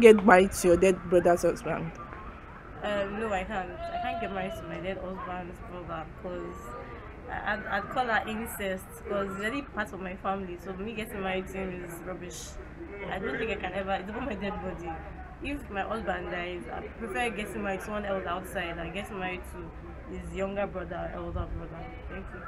get married to your dead brother's husband? Um, no, I can't. I can't get married to my dead husband's brother because I'd, I'd call that incest because it's really part of my family. So me getting married to him is rubbish. I don't think I can ever. It's about my dead body. If my husband dies, I prefer getting married to someone else outside I getting married to his younger brother, elder brother. Thank you.